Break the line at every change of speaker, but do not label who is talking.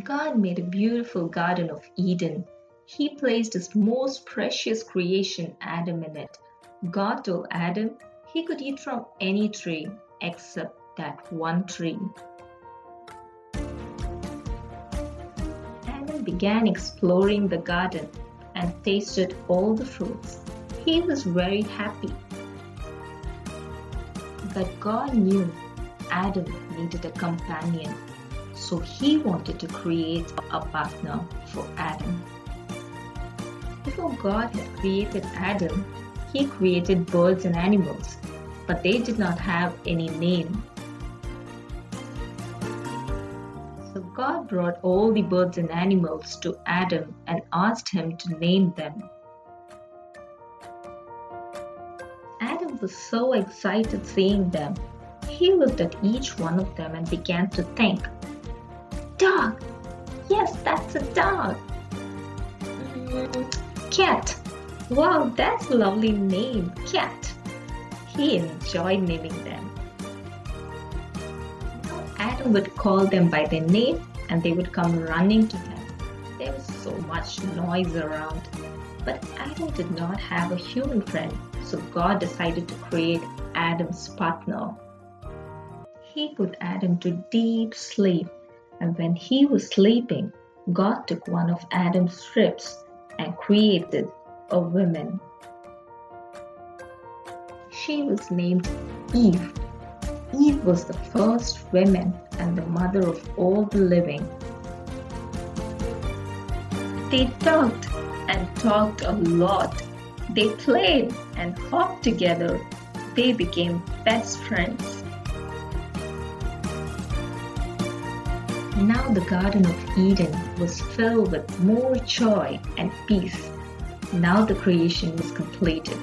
God made a beautiful Garden of Eden. He placed his most precious creation, Adam, in it. God told Adam he could eat from any tree except that one tree. Adam began exploring the garden and tasted all the fruits. He was very happy. But God knew Adam needed a companion, so he wanted to create a partner for Adam. Before God had created Adam, he created birds and animals, but they did not have any name. So God brought all the birds and animals to Adam and asked him to name them. Adam was so excited seeing them he looked at each one of them and began to think. Dog! Yes, that's a dog. Cat! Wow, that's a lovely name, cat. He enjoyed naming them. Adam would call them by their name and they would come running to him. There was so much noise around. But Adam did not have a human friend, so God decided to create Adam's partner he put Adam to deep sleep, and when he was sleeping, God took one of Adam's ribs and created a woman. She was named Eve. Eve was the first woman and the mother of all the living. They talked and talked a lot. They played and hopped together. They became best friends. Now the Garden of Eden was filled with more joy and peace. Now the creation was completed.